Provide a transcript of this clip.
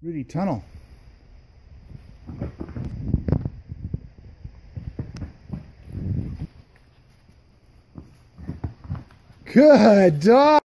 Rudy Tunnel. Good dog.